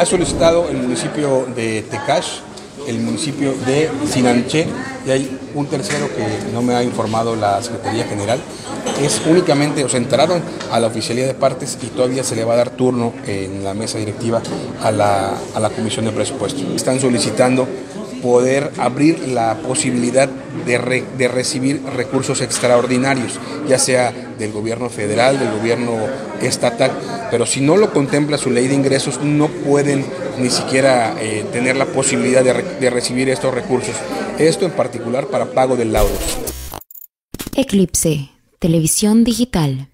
ha solicitado el municipio de Tecash, el municipio de Sinanché y hay un tercero que no me ha informado la Secretaría General. Es únicamente, o sea, entraron a la oficialía de partes y todavía se le va a dar turno en la mesa directiva a la, a la Comisión de Presupuestos. Están solicitando poder abrir la posibilidad de, de, recibir recursos extraordinarios, ya sea del gobierno federal, del gobierno estatal, pero si no lo contempla su ley de ingresos, no pueden ni siquiera eh, tener la posibilidad de, de recibir estos recursos. Esto en particular para pago del laudo. Eclipse, televisión digital.